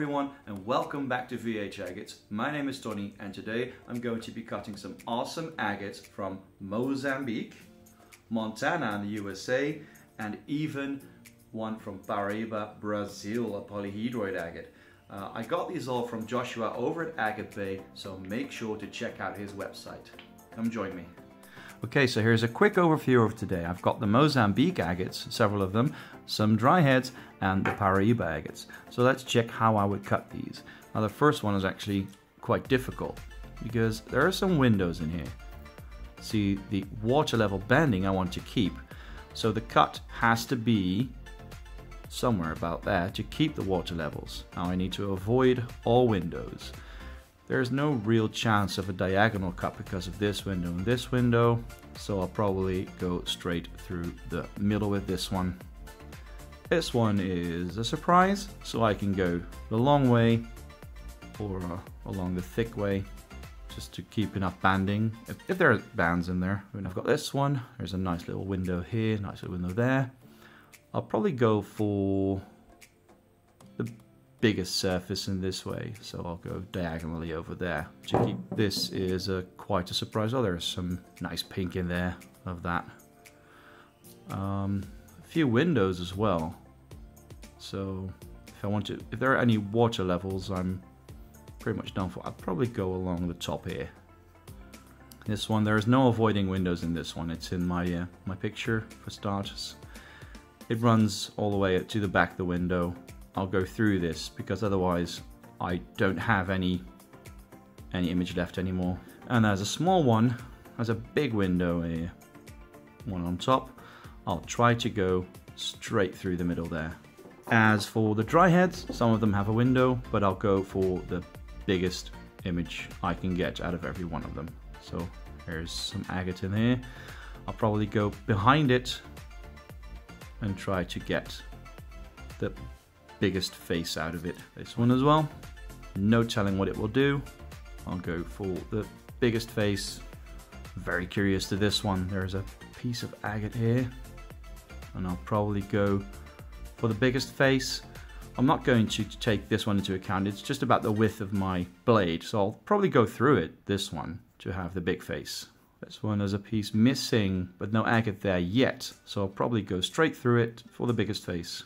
everyone and welcome back to VH Agates. My name is Tony and today I'm going to be cutting some awesome agates from Mozambique, Montana in the USA and even one from Paraíba, Brazil, a polyhedroid agate. Uh, I got these all from Joshua over at Agate Bay, so make sure to check out his website. Come join me. Okay, so here's a quick overview of today. I've got the Mozambique agates, several of them, some Dryheads, and the Paraíba agates. So let's check how I would cut these. Now the first one is actually quite difficult because there are some windows in here. See, the water level bending I want to keep. So the cut has to be somewhere about there to keep the water levels. Now I need to avoid all windows. There's no real chance of a diagonal cut because of this window and this window, so I'll probably go straight through the middle with this one. This one is a surprise, so I can go the long way or uh, along the thick way just to keep enough banding. If, if there are bands in there, I mean, I've got this one, there's a nice little window here, nice little window there. I'll probably go for biggest surface in this way. So I'll go diagonally over there. This is a, quite a surprise. Oh, there's some nice pink in there of that. Um, a few windows as well. So if I want to, if there are any water levels, I'm pretty much done for. I'll probably go along the top here. This one, there is no avoiding windows in this one. It's in my uh, my picture for starters. It runs all the way to the back of the window I'll go through this because otherwise I don't have any any image left anymore. And there's a small one, there's a big window here, one on top. I'll try to go straight through the middle there. As for the Dryheads, some of them have a window, but I'll go for the biggest image I can get out of every one of them. So there's some agate in here. I'll probably go behind it and try to get the biggest face out of it. This one as well. No telling what it will do. I'll go for the biggest face. Very curious to this one. There's a piece of agate here. And I'll probably go for the biggest face. I'm not going to take this one into account. It's just about the width of my blade. So I'll probably go through it, this one, to have the big face. This one has a piece missing, but no agate there yet. So I'll probably go straight through it for the biggest face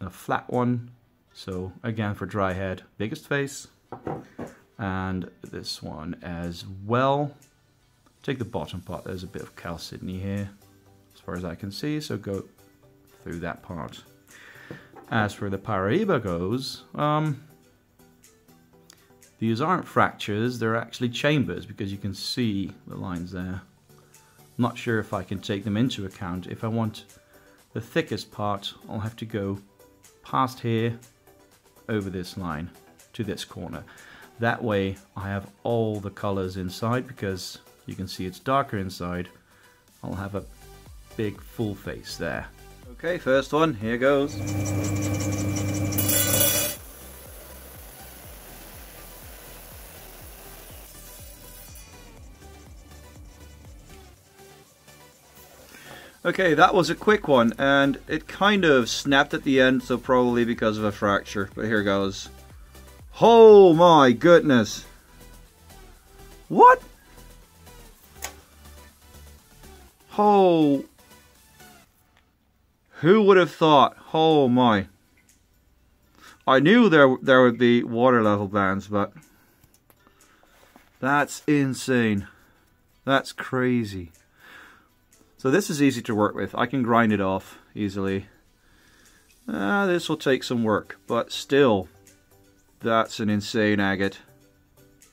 a flat one. So again for Dryhead, biggest face. And this one as well. Take the bottom part, there's a bit of chalcedony here, as far as I can see, so go through that part. As for the Paraíba goes, um, these aren't fractures, they're actually chambers because you can see the lines there. I'm not sure if I can take them into account. If I want the thickest part, I'll have to go past here over this line to this corner. That way I have all the colors inside because you can see it's darker inside. I'll have a big full face there. Okay, first one, here goes. Okay, that was a quick one, and it kind of snapped at the end, so probably because of a fracture. But here goes. Oh my goodness! What? Oh. Who would have thought? Oh my. I knew there there would be water level bands, but that's insane. That's crazy. So this is easy to work with. I can grind it off easily. Uh, this will take some work, but still, that's an insane agate.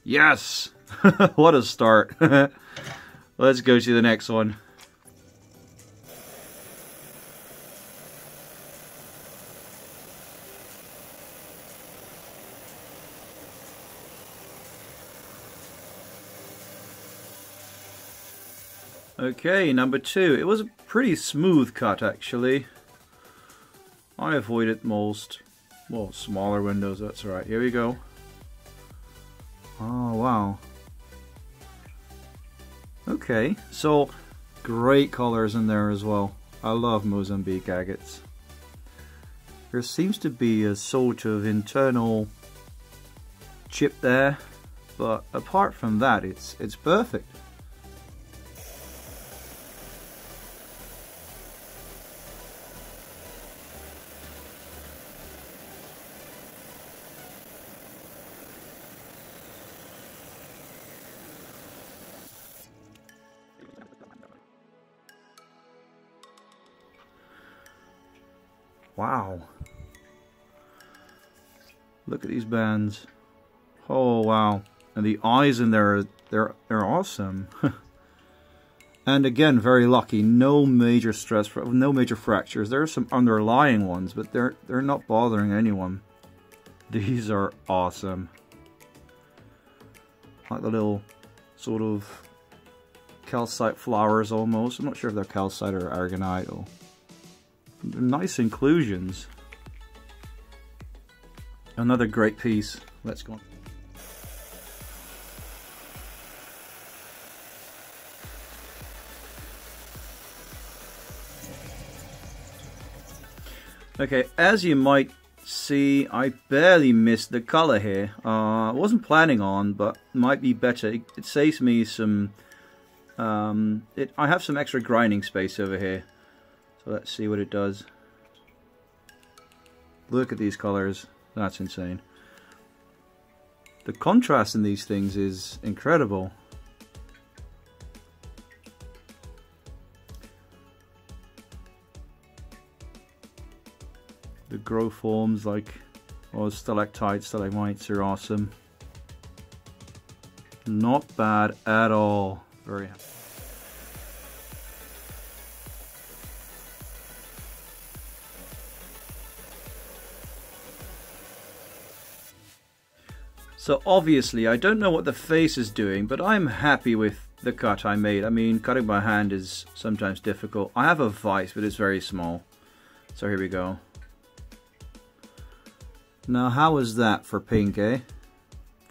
Yes! what a start. Let's go to the next one. Okay, number two. It was a pretty smooth cut, actually. I avoid it most, well, smaller windows, that's right. Here we go. Oh, wow. Okay, so great colors in there as well. I love Mozambique agates. There seems to be a sort of internal chip there, but apart from that, it's it's perfect. Wow. Look at these bands. Oh wow. And the eyes in there they're they're awesome. and again, very lucky. No major stress no major fractures. There are some underlying ones, but they're they're not bothering anyone. These are awesome. Like the little sort of calcite flowers almost. I'm not sure if they're calcite or aragonite or nice inclusions. Another great piece. Let's go on. Okay, as you might see, I barely missed the color here. Uh, I wasn't planning on, but might be better. It, it saves me some... Um, it, I have some extra grinding space over here. Let's see what it does. Look at these colors. That's insane. The contrast in these things is incredible. The grow forms like oh, stalactites, stalagmites are awesome. Not bad at all. Very happy. So obviously I don't know what the face is doing, but I'm happy with the cut I made. I mean, cutting by hand is sometimes difficult. I have a vise, but it's very small. So here we go. Now how is that for pink, eh?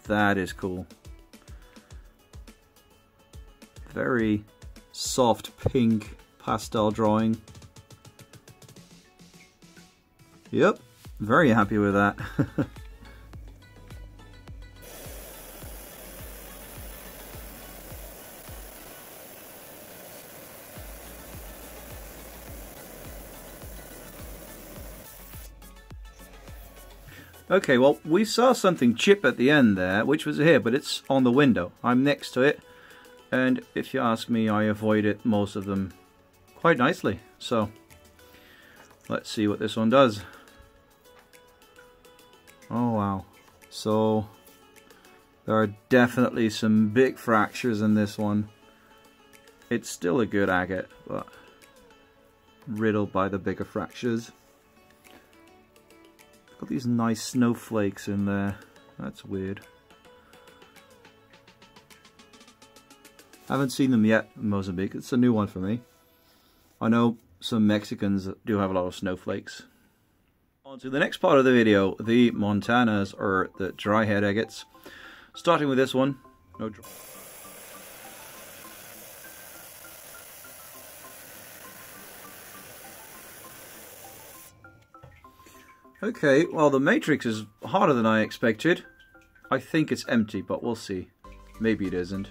That is cool. Very soft pink pastel drawing. Yep, very happy with that. Okay, well, we saw something chip at the end there, which was here, but it's on the window. I'm next to it, and if you ask me, I avoided most of them quite nicely. So, let's see what this one does. Oh, wow. So, there are definitely some big fractures in this one. It's still a good agate, but riddled by the bigger fractures. Got these nice snowflakes in there. That's weird. Haven't seen them yet in Mozambique. It's a new one for me. I know some Mexicans do have a lot of snowflakes. On to the next part of the video, the Montanas or the Dryhead agates. Starting with this one. No Okay, well the matrix is harder than I expected. I think it's empty, but we'll see. Maybe it isn't.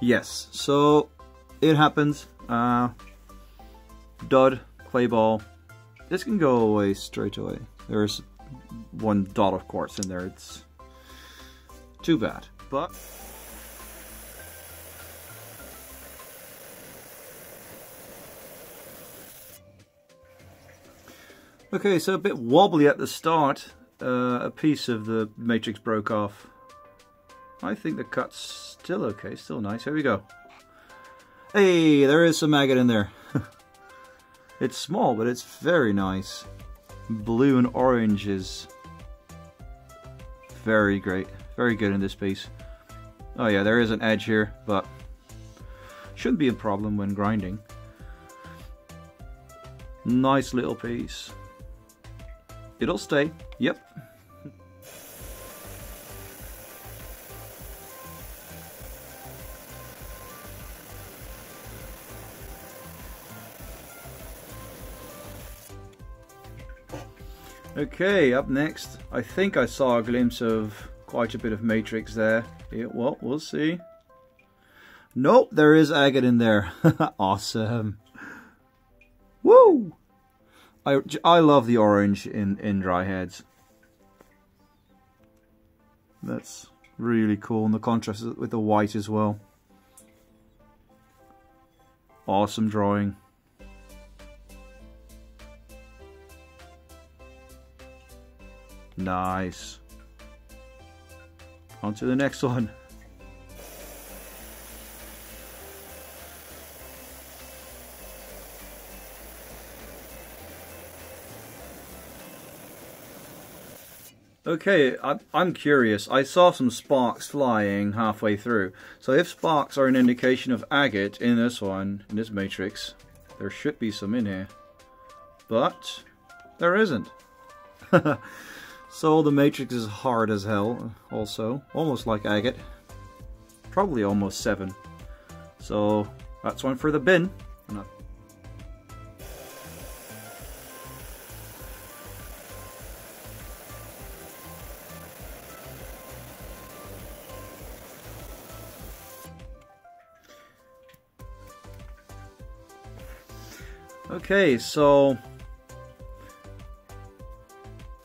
Yes, so it happens. Uh, dud, clay ball. This can go away straight away. There's one dot of quartz in there. It's too bad, but... Okay, so a bit wobbly at the start. Uh, a piece of the matrix broke off. I think the cut's still okay, still nice. Here we go. Hey, there is some agate in there. it's small, but it's very nice. Blue and orange is very great. Very good in this piece. Oh yeah, there is an edge here, but shouldn't be a problem when grinding. Nice little piece. It'll stay. Yep. Okay, up next, I think I saw a glimpse of quite a bit of matrix there. Yeah, well, we'll see. Nope, there is agate in there. awesome. Woo! I, I love the orange in, in Dryheads. That's really cool. And the contrast with the white as well. Awesome drawing. Nice. On to the next one. Okay, I'm curious. I saw some sparks flying halfway through. So if sparks are an indication of agate in this one, in this matrix, there should be some in here. But there isn't. so the matrix is hard as hell also. Almost like agate. Probably almost 7. So that's one for the bin. Okay, so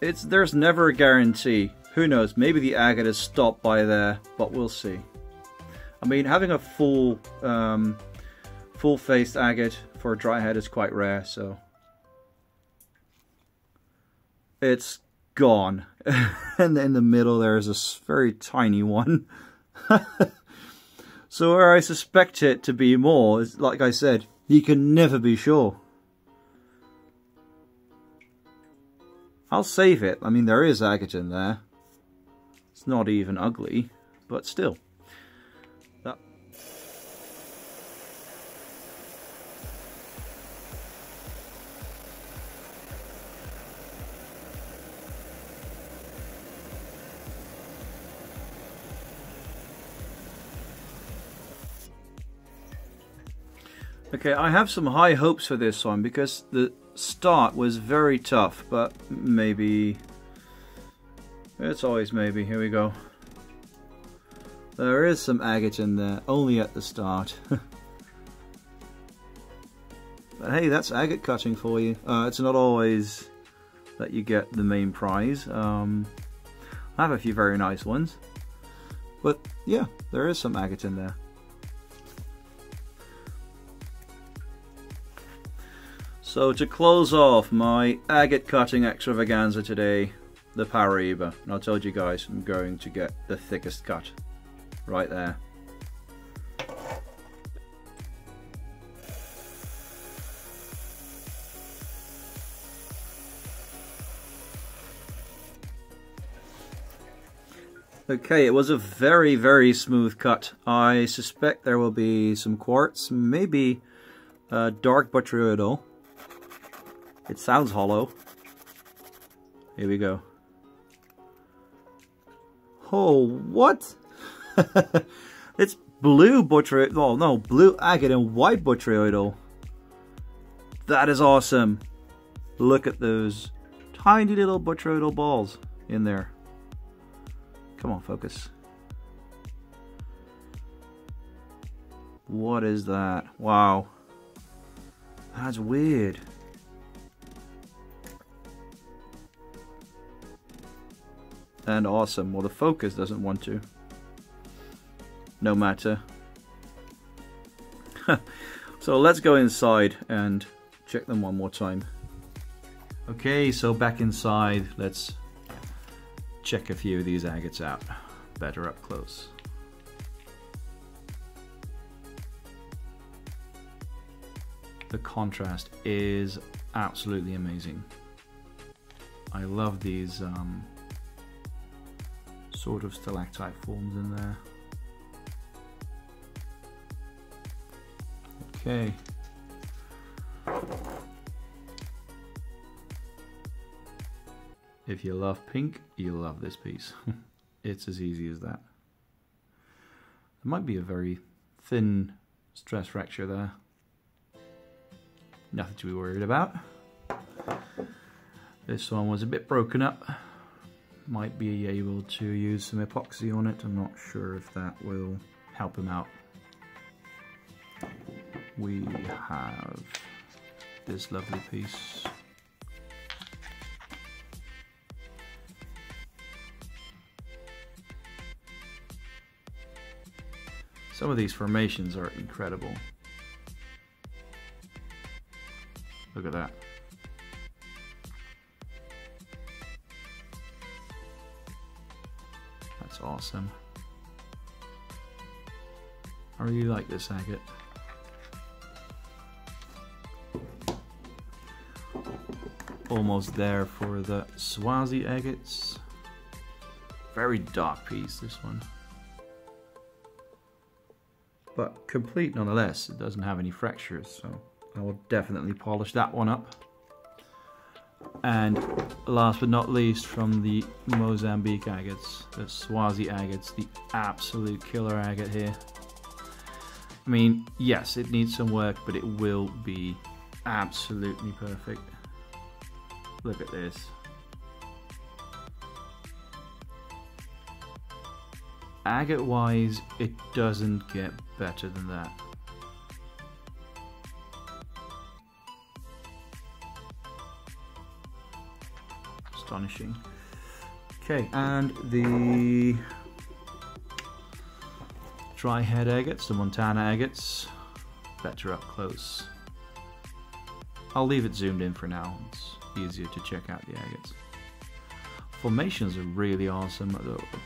it's there's never a guarantee. Who knows? Maybe the agate is stopped by there, but we'll see. I mean, having a full um, full-faced agate for a Dryhead is quite rare, so it's gone. and in the middle there's a very tiny one. so where I suspect it to be more, is, like I said, you can never be sure. I'll save it. I mean, there is agate in there. It's not even ugly, but still. That... Okay, I have some high hopes for this one because the start was very tough, but maybe... It's always maybe. Here we go. There is some agate in there, only at the start. but hey, that's agate cutting for you. Uh, it's not always that you get the main prize. Um, I have a few very nice ones. But yeah, there is some agate in there. So to close off my agate cutting extravaganza today, the Paraiba. And I told you guys I'm going to get the thickest cut right there. Okay, it was a very, very smooth cut. I suspect there will be some quartz, maybe uh, dark botryoidal, it sounds hollow. Here we go. Oh, what? it's blue botryoidal. Oh, no, blue agate and white botryoidal. That is awesome. Look at those tiny little botryoidal balls in there. Come on, focus. What is that? Wow. That's weird. And awesome. Well, the focus doesn't want to. No matter. so let's go inside and check them one more time. Okay, so back inside, let's check a few of these agates out. Better up close. The contrast is absolutely amazing. I love these um, sort of stalactite forms in there. Okay. If you love pink, you'll love this piece. it's as easy as that. There might be a very thin stress fracture there. Nothing to be worried about. This one was a bit broken up. Might be able to use some epoxy on it. I'm not sure if that will help him out. We have this lovely piece. Some of these formations are incredible. Look at that. Awesome. I really like this agate. Almost there for the Swazi agates. Very dark piece, this one. But complete nonetheless, it doesn't have any fractures, so I will definitely polish that one up. And last but not least, from the Mozambique agates, the Swazi agates, the absolute killer agate here. I mean, yes, it needs some work, but it will be absolutely perfect. Look at this. Agate wise, it doesn't get better than that. Astonishing. Okay, and the Dryhead agates, the Montana agates, better up close. I'll leave it zoomed in for now, it's easier to check out the agates. Formations are really awesome,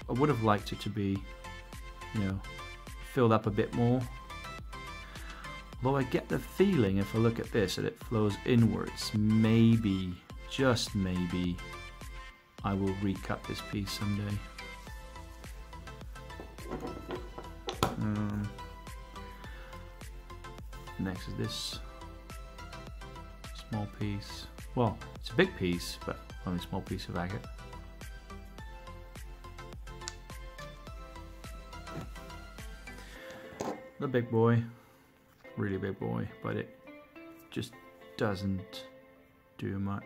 I would have liked it to be, you know, filled up a bit more. Although I get the feeling if I look at this that it flows inwards, maybe, just maybe, I will recut this piece someday. Um, next is this small piece. Well, it's a big piece, but only a small piece of agate. The big boy, really big boy, but it just doesn't do much.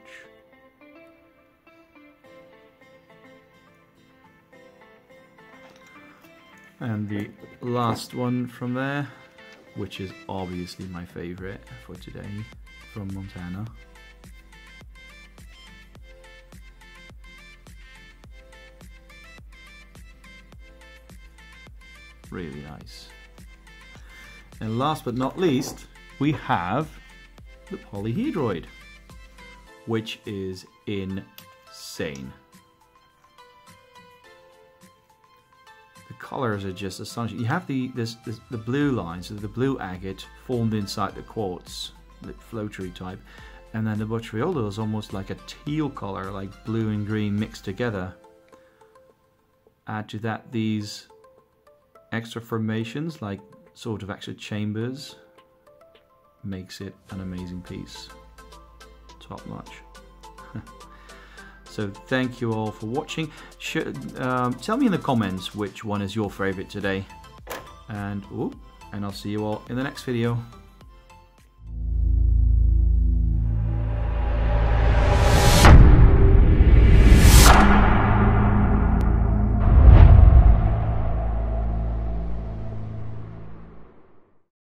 And the last one from there, which is obviously my favorite for today, from Montana. Really nice. And last but not least, we have the polyhedroid, which is insane. Colors are just astonishing. You have the this, this, the blue lines, so the blue agate formed inside the quartz, the flow-tree type, and then the botryoidal is almost like a teal color, like blue and green mixed together. Add to that these extra formations, like sort of extra chambers, makes it an amazing piece. Top notch. So thank you all for watching. um, tell me in the comments which one is your favorite today. And, ooh, and I'll see you all in the next video.